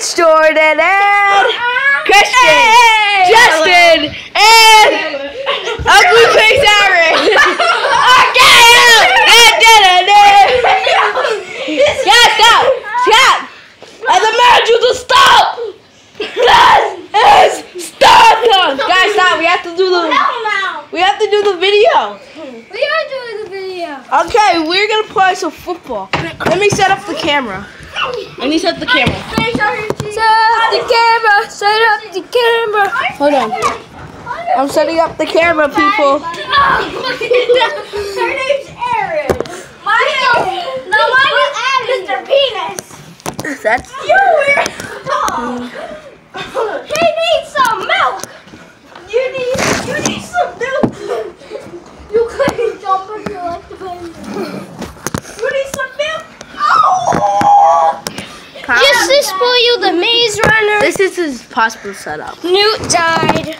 It's Jordan and Christian, Justin, and Ugly Face Aaron. okay, Guys, stop! Stop! And the manager to stop! Guys, is stop! Guys, stop! We have to do the we have to do the video. We are doing the video. Okay, we're gonna play some football. Let me set up the camera. Let he set the camera. Set up the camera. Set up the camera. Hold on. I'm setting up the camera, people. Her name's Erin. My name, no, mine is Mr. Penis. That's You weird dog. He needs some milk. You need, you need some milk. You couldn't jump if you like the baby. You need some milk. Oh! Just to spoil you, the maze runner. this is his possible setup. Newt died.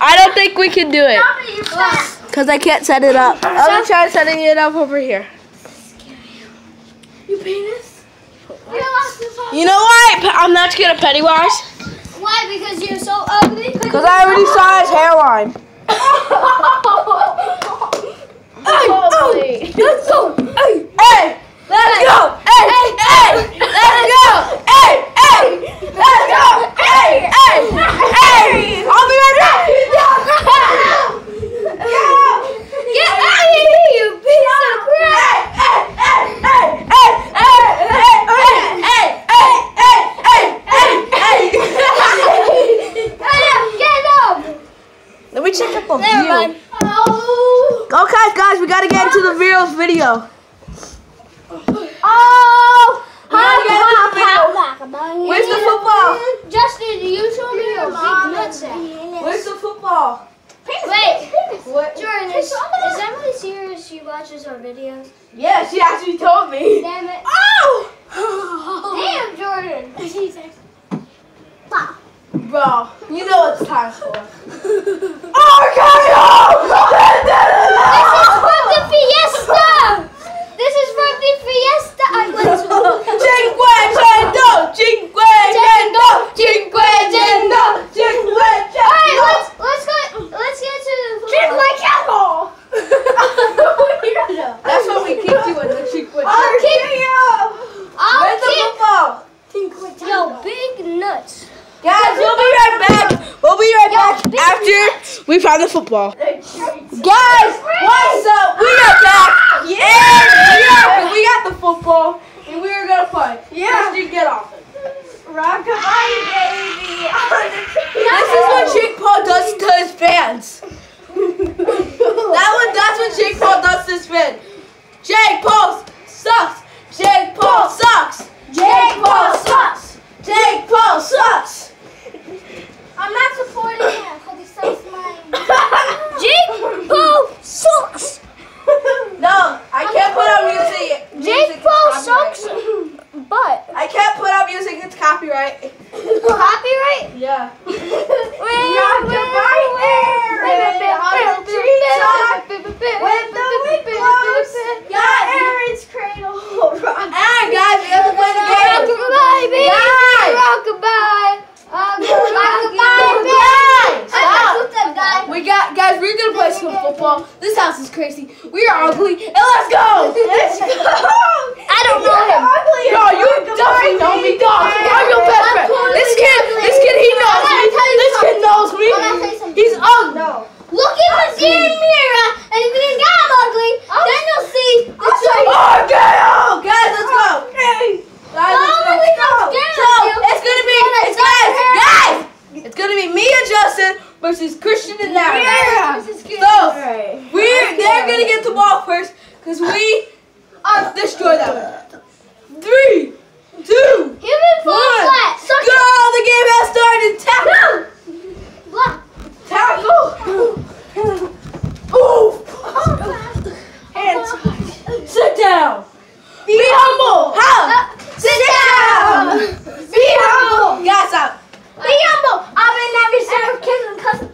I don't think we can do it because I can't set it up. I'm gonna try setting it up over here. You penis? You know why I'm not scared of Pennywise? Why? Because you're so ugly? Because I already saw his hairline. Hey, let's go. Hey, Hey, let's go. Hey, hey, let's go. Hey, hey, let's go. Hey, hey, hey. I'll be right back. Get out of here, you piece of crap! Get up! Let me check out the Never view. mind. Oh! Okay, guys, we gotta get into the real video. Oh! gotta get into the video. Where's the football? Justin, you show me your big nutsack. Where's the football? Wait, What? Jordan, is, is Emily serious? She watches our videos? Yeah, she actually told me. Damn it. Oh! Damn, Jordan. Bro, you know what it's time for. Oh, This is from the Fiesta! This is from the Fiesta I went mm. to. Cinquecento, cinquecento, cinquecento, Alright, let's let's go let's get to the football. That's what we keep doing, the cinquecento. I'll keep I'll Where's the football? keep Yo, big nuts. Guys, we'll be right back. We'll be right Yo, back big after we find the football. Guys, what's up? We are back. Yeah, we, are, we got the football, and we are gonna play. Yeah. Christian, get off it. Rockabye baby. This is what Jake Paul does to his fans. that one, that's what Jake Paul does to his fans. Jake Paul sucks. Jake Paul sucks. Jake Paul sucks. Jake Paul sucks. I'm not supporting him because he sucks mine. Jake Paul sucks. No, I can't put on music. music, Jake it's Paul copyright. sucks. But I can't put on music. It's copyright. copyright. Yeah. Aaron's cradle. Alright, guys, we have to play the game. Rockabye, baby. Guys. Rockabye. Rockabye, Guys, stop. baby. We got guys. We're gonna play some football. This house is crazy. We are ugly, and let's go. Let's go. I don't know him. Yo, you definitely know me, dog. I'm your best friend. This kid, this kid, he knows me. This kid knows me. He's ugly. No. Look in the damn mirror, and if you think I'm ugly, oh. then you'll see the truth. Okay, oh, guys, let's go. Okay. Guys, oh, let's Oh, go. got scared So it's gonna be, it's guys, guys. It's gonna be me and Justin versus Christian and Nara. So we're they're gonna get the ball first because we are destroy them. Three, two, Human fall one. flat. Suck Go! The game has started. Tackle. it. Block. Tackle. Ooh. Hands. Sit down. Be humble. Uh, How? Sit down. Be humble. Guys, up. Be humble. I've been never served kids and custom.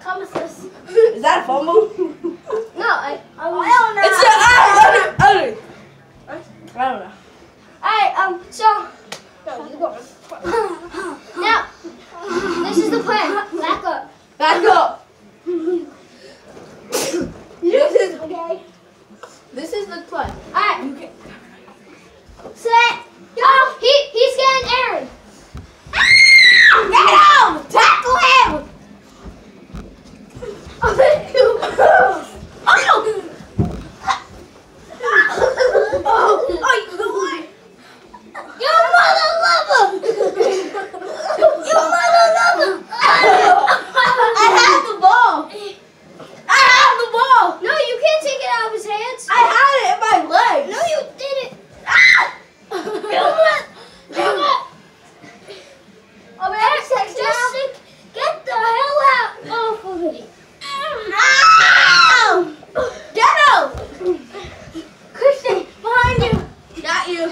Come assist. Is that a fumble? No, I. I was. It's a, ah, let's play. Alright, You can. set, go. He, he's getting Aaron. Get him! Tackle him! Oh, you mother lover! You mother lover! I have the ball. I have the ball. No, you can't take it out of his hands. I had it in my legs. No, you didn't. Ah! You must. You must. Oh, man, just sit- get the hell out off of me. Ow! Get him! Christian, behind you. Not you.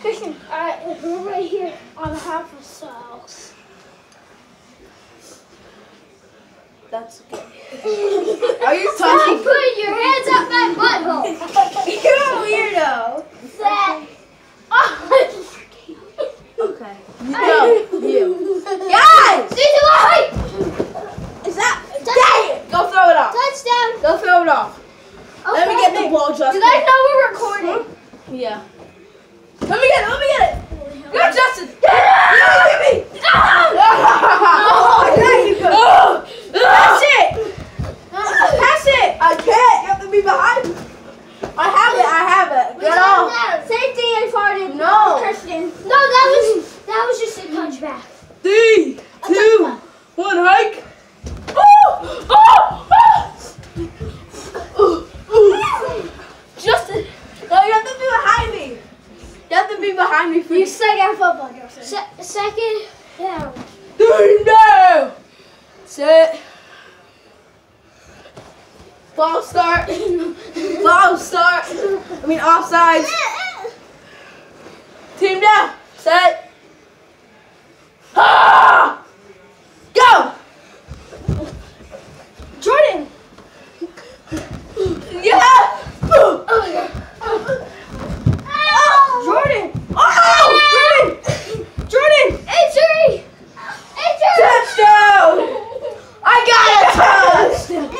Christian, alright, we're right here on half of cells. That's okay. Are you Stop touching? putting your hands up my butthole. You're a weirdo. Set. Oh, Okay. No, you. Guys! Is that? Dang it! Go throw it off. Touchdown. Go throw it off. Let me get the ball, You guys know we're recording. Yeah. Let me get it. Let me get it. Go, Justin. Get it. Give me. Oh, there you go. That's it. Pass it. I can't. You have to be behind. me. I have it. I have it. Get off. Safety and farted. No. Christian. No, that was that was just a touchback. Three, A two, touchback. one, hike. Oh! Oh! Oh! Ooh. Justin, no, you have to be behind me. You have to be behind me for You suck at football, Joseph. Se- second down. Three now. Sit. Ball start. Ball start. I mean offsides. Team down. Set. Ah! Go. Jordan. Yeah. Oh. Jordan. Oh, Jordan. Jordan. Injury. Injury. Touchdown. I got a touchdown. You.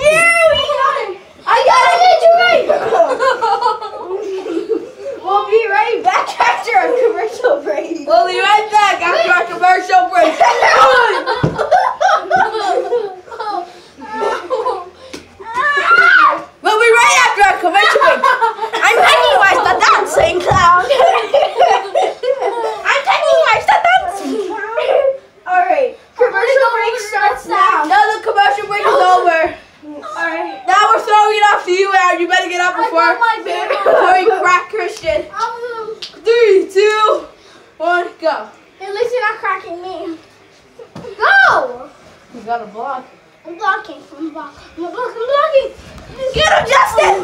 I got an injury. We'll be right back after a commercial break. We'll be right back after a commercial break. we'll be right after a commercial break. I'm Pennywise the dancing clown. I'm Pennywise the dancing clown. All right, commercial break starts now. No, the commercial break is over. Alright. Now we're throwing it off to you, Aaron. You better get up I before got my baby. before you crack Christian. Um, Three, two, one, go. at least you're not cracking me. Go! You got a block. I'm blocking. I'm blocking. I'm blocking. I'm blocking. Get him, Justin!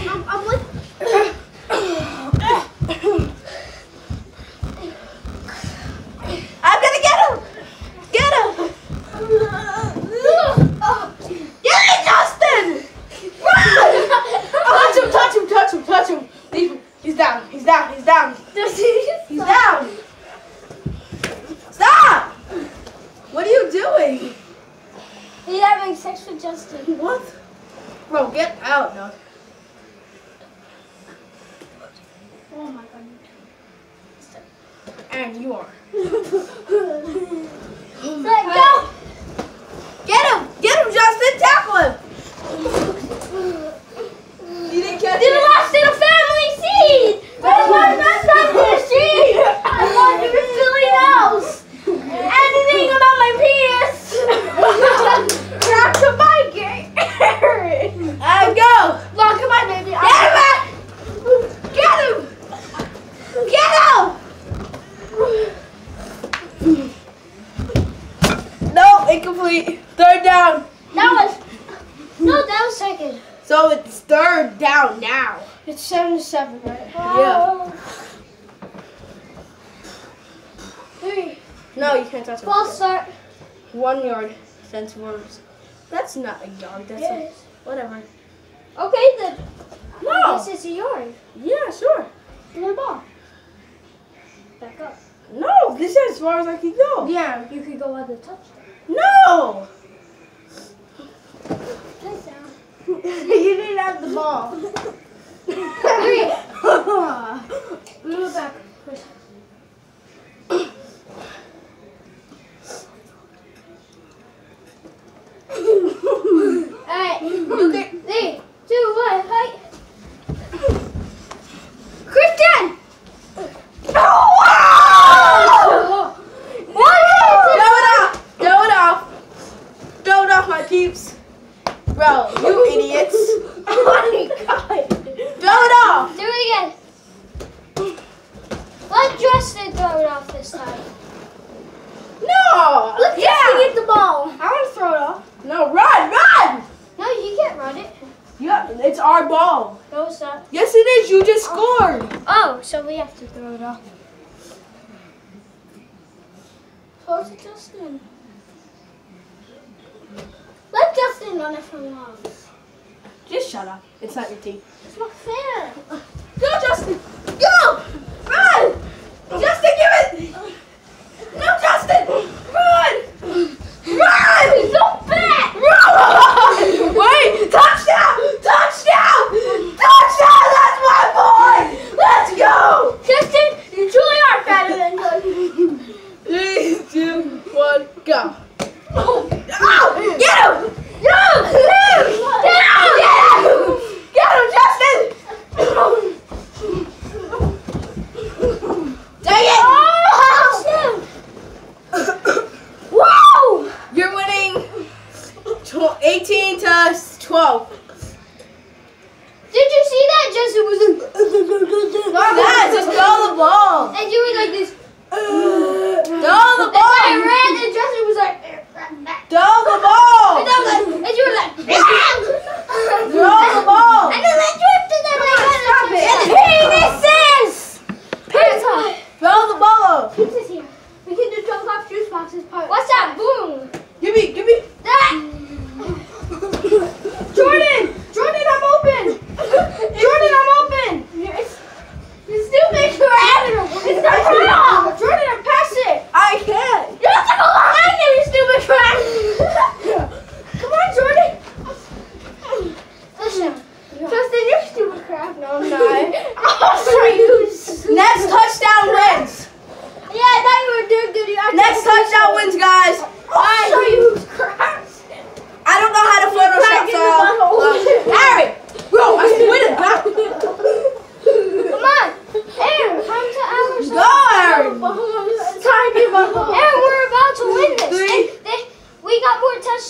I'm, I'm with. I'm gonna get him! Get him! Get me, Justin! Run! Touch him, touch him, touch him, touch him. Leave him. He's down, he's down, he's down. He's down. Stop! What are you doing? He's having sex with Justin. What? Bro, get out now. Oh my god. And you are. Let go! Get him! Get him, Justin! Tackle him! You didn't catch You it. lost in a family seed! I want that family seed! I want everything else! Anything about my penis! Back to my game! And go! Look at my baby. Get him back! Get him! Get him! No, incomplete. Third down. That was. No, that was second. So it's third down now. It's seven to seven, right? Yeah. Three. No, you can't touch him. False start. One yard. Since we're... That's not a yard. That's a... Whatever. Okay, then. No. This is a yard. Yeah, sure. Give me the ball. as far as I could go. Yeah, you could go on the touchdown. No! Touchdown. you didn't have the ball. Wait. Back. It's our ball. No, it's. Yes, it is. You just scored. Oh, so we have to throw it off. Close it, Justin. Let Justin run it from once. Just shut up. It's not your team. It's not fair. Go, Justin.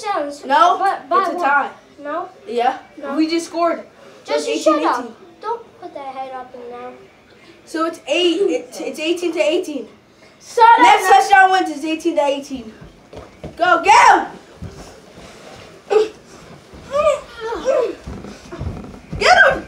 Touchdowns. No. But, but it's a tie. One. No. Yeah. No. We just scored. Just shut 18. up. Don't put that head up in there. So it's eight. It's, it's 18 to 18. Shut Next up. Next touchdown wins is 18 to 18. Go, go! Get him!